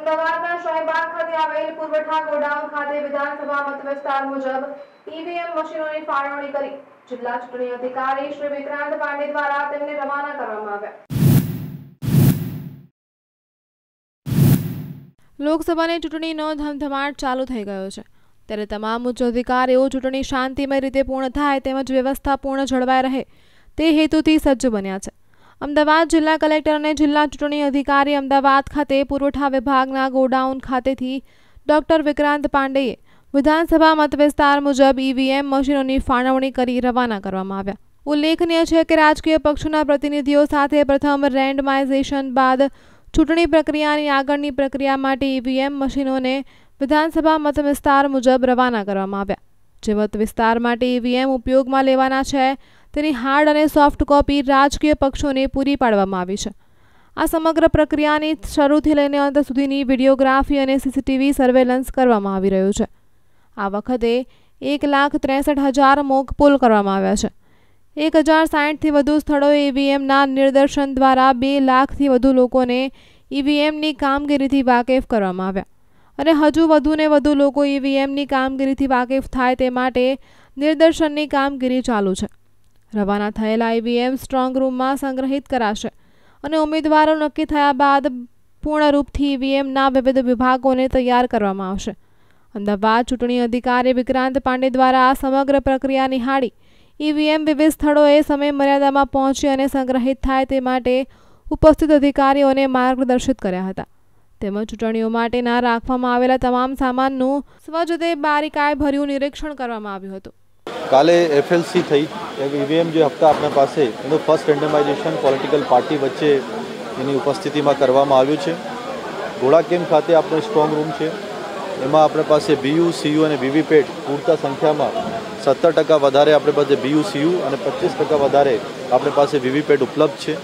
અમદાવાદના શાહીબાગ ખાતે આવેલ પુરવઠા ગોડાઉન ખાતે વિધાનસભા મત વિસ્તાર મુજબ ઈવીએમ મશીનોની ફાળવણી કરી જિલ્લા ચૂંટણી અધિકારી શ્રી વિક્રાંત પાંડે દ્વારા તેમને રવાના કરવામાં આવ્યા. લોકસભાની ચૂંટણીનો ધમધમાટ ચાલુ થઈ ગયો છે. ત્યારે તમામ ઉચ્ચ અધિકારીઓ ચૂંટણી શાંતિમય રીતે પૂર્ણ થાય તેમજ વ્યવસ્થા પૂર્ણ જળવાઈ રહે તે હેતુથી સજ્જ બન્યા છે. અમદાવાદ જિલ્લા કલેક્ટર અને જિલ્લા ચૂંટણી અધિકારી અમદાવાદ ખાતે પુરવઠા વિભાગના ગોડાઉન ખાતેથી ડોક્ટર વિક્રાંત પાંડેએ વિધાનસભા મત વિસ્તાર મુજબ ઈવીએમ મશીનોની ફાળવણી કરી રવાના કરવામાં આવ્યા. ઉલ્લેખનીય છે કે રાજકીય પક્ષોના પ્રતિનિધિઓ સાથે પ્રથમ રેન્ડમાઇઝેશન બાદ ચૂંટણી પ્રક્રિયાની આગળની પ્રક્રિયા માટે ઈવીએમ મશીનોને વિધાનસભા મત વિસ્તાર મુજબ રવાના કરવામાં આવ્યા. જે મત વિસ્તાર માટે ઈવીએમ ઉપયોગમાં લેવાના છે તેની હાર્ડ અને સોફ્ટ કોપી રાજકીય પક્ષોને પૂરી પાડવામાં આવી છે. આ સમગ્ર પ્રક્રિયાની શરૂથી લઈને અંત સુધીની વિડીયોગ્રાફી અને સીસીટીવી સર્વેલન્સ કરવામાં આવી રહ્યું છે. આ વખતે એક લાખ ત્રેસઠ હજાર મોક પોલ કરવામાં આવ્યા છે. એક હજાર સાઠથી વધુ સ્થળોએ ઈવીએમના નિદર્શન દ્વારા બે લાખથી વધુ લોકોને ઈવીએમની કામગીરીથી વાકેફ કરવામાં આવ્યા. અને હજુ વધુને વધુ લોકો ઈવીએમની કામગીરીથી વાકેફ થાય તે માટે નિદર્શનની કામગીરી ચાલુ છે. રવાના થયેલા ઈવીએમ સ્ટ્રોંગ રૂમમાં સંગ્રહિત કરાશે અને ઉમેદવારો નક્કી થયા બાદ પૂર્ણરૂપથી ઈવીએમના વિવિધ વિભાગોને તૈયાર કરવામાં આવશે. અમદાવાદ ચૂંટણી અધિકારી વિક્રાંત પાંડે દ્વારા આ સમગ્ર પ્રક્રિયા નિહાળી ઈવીએમ વિવિધ સ્થળોએ સમય મર્યાદામાં પહોંચી અને સંગ્રહિત થાય તે માટે ઉપસ્થિત અધિકારીઓને માર્ગદર્શિત કર્યા હતા. તેમજ ચૂંટણીઓ માટેના રાખવામાં આવેલા તમામ સામાનનું સ્વજતે બારીકાઈ ભર્યું નિરીક્ષણ કરવામાં આવ્યું હતું. કાલે એફએલસી થઈ. ઈવીએમ જે હપ્તા આપણા પાસે, એનું ફર્સ્ટ રેન્ડમાઇઝેશન પોલિટિકલ પાર્ટી વચ્ચે એની ઉપસ્થિતિમાં કરવામાં આવ્યું છે. ઘોડા કેમ્પ ખાતે આપણો સ્ટ્રોંગ રૂમ છે. એમાં આપણી પાસે બીયુ, સીયુ અને વીવીપેટ પૂરતા સંખ્યામાં સત્તર ટકા વધારે આપણી પાસે બીયુ, સીયુ અને પચીસ ટકા વધારે આપણી પાસે વીવીપેટ ઉપલબ્ધ છે.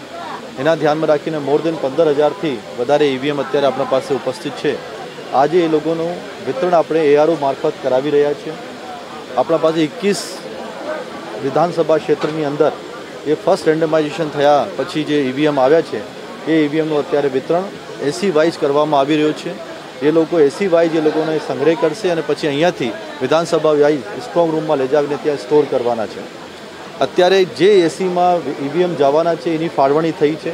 એના ધ્યાનમાં રાખીને મોર દેન પંદર હજારથી વધારે ઈવીએમ અત્યારે આપણા પાસે ઉપસ્થિત છે. આજે એ લોકોનું વિતરણ આપણે એઆરઓ મારફત કરાવી રહ્યા છીએ. આપણા પાસે એકવીસ વિધાનસભા ક્ષેત્રની અંદર એ ફર્સ્ટ રેન્ડમાઇઝેશન થયા, પછી જે ઈવીએમ આવ્યા છે, એ ઈવીએમનું અત્યારે વિતરણ એસી વાઇઝ કરવામાં આવી રહ્યું છે. એ લોકો એસી વાઇઝ એ લોકોને સંગ્રહ કરશે અને પછી અહીંયાથી વિધાનસભા વાઇઝ સ્ટ્રોંગ રૂમમાં લઈ જાવીને ત્યાં સ્ટોર કરવાના છે. અત્યારે જે એસીમાં ઈવીએમ જવાના છે, એની ફાળવણી થઈ છે.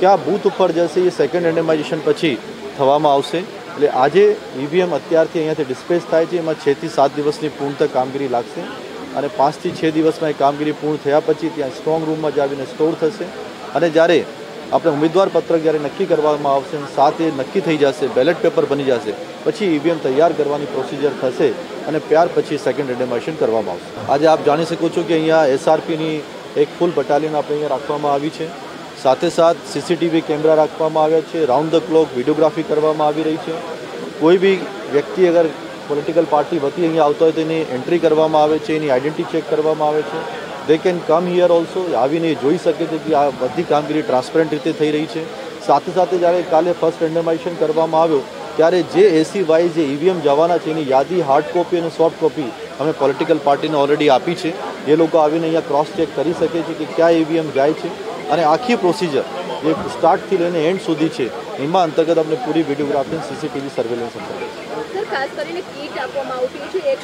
ક્યાં બૂથ ઉપર જશે એ સેકન્ડ રેન્ડમાઇઝેશન પછી થવામાં આવશે. એટલે આજે ઈવીએમ અત્યારથી અહીંયાથી ડિસ્પેચ થાય છે, એમાં છથી સાત દિવસની પૂર્ણતઃ કામગીરી લાગશે. અને પાંચથી છ દિવસમાં એ કામગીરી પૂર્ણ થયા પછી ત્યાં સ્ટ્રોંગ રૂમમાં જ આવીને સ્ટોર થશે. અને જ્યારે આપણે ઉમેદવાર પત્રક જ્યારે નક્કી કરવામાં આવશે અને એ નક્કી થઈ જશે બેલેટ પેપર બની જશે, પછી ઈવીએમ તૈયાર કરવાની પ્રોસિજર થશે અને ત્યાર પછી સેકન્ડ રેન્ડમાઇઝેશન કરવામાં આવશે. આજે આપ જાણી શકો છો કે અહીંયા એસઆરપીની એક ફૂલ બટાલિયન આપણે અહીંયા રાખવામાં આવી છે. સાથે સાથ સીસીટીવી કેમેરા રાખવામાં આવ્યા છે. રાઉન્ડ ધ ક્લોક વિડીયોગ્રાફી કરવામાં આવી રહી છે. કોઈ બી વ્યક્તિ અગર પોલિટિકલ પાર્ટી વતી અહીંયા આવતા હોય તો એની એન્ટ્રી કરવામાં આવે છે, એની આઈડેન્ટિટી ચેક કરવામાં આવે છે. They can come here also આવીને એ જોઈ શકે છે કે આ બધી કામગીરી ટ્રાન્સપરન્ટ રીતે થઈ રહી છે. સાથે સાથે જ્યારે કાલે ફર્સ્ટ રેન્ડમાઇઝેશન કરવામાં આવ્યો, ત્યારે જે એસી વાય જે ઈવીએમ જવાના છે, એની યાદી હાર્ડ કોપી અને સોફ્ટ કોપી અમે પોલિટિકલ પાર્ટીને ઓલરેડી આપી છે. એ લોકો આવીને અહીંયા ક્રોસ ચેક કરી શકે છે કે ક્યાં ઈવીએમ જાય છે અને આખી પ્રોસિજર જે સ્ટાર્ટથી લઈને એન્ડ સુધી છે. એમાં અંતર્ગત આપણે પૂરી વિડીયોગ્રાફી સીસીટીવી સર્વેલન્સ અંતર્ગત. સર ખાસ કરીને કીટ આપવામાં આવતી છે. એક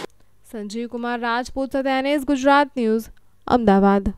સંજીવ કુમાર રાજપૂત સાથે એનએસ ગુજરાત ન્યૂઝ અમદાવાદ.